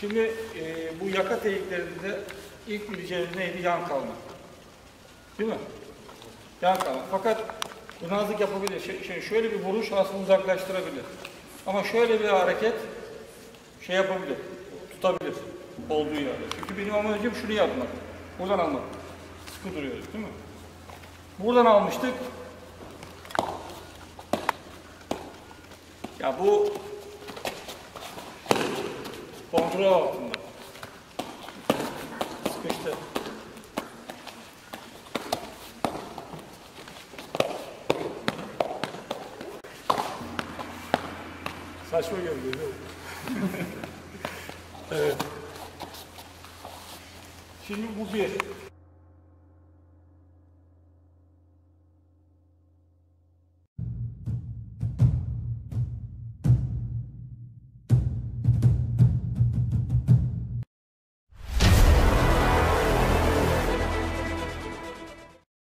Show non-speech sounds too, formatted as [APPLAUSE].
Şimdi e, bu yaka teyitlerinde ilk bileceğimiz neydi? Yan kalma. Değil mi? Yan kalma. Fakat bu nazik yapabilir. Şey, şey, şöyle bir vuruş aslında uzaklaştırabilir. Ama şöyle bir hareket şey yapabilir. Tutabilir. Olduğu yerde. Çünkü benim amacım şunu yapmak. Buradan almak. Sıkı duruyoruz değil mi? Buradan almıştık. Ya bu kontrol altında. Sıkıştı. Saçma görünüyor değil mi? [LAUGHS] evet. Şimdi bu bir.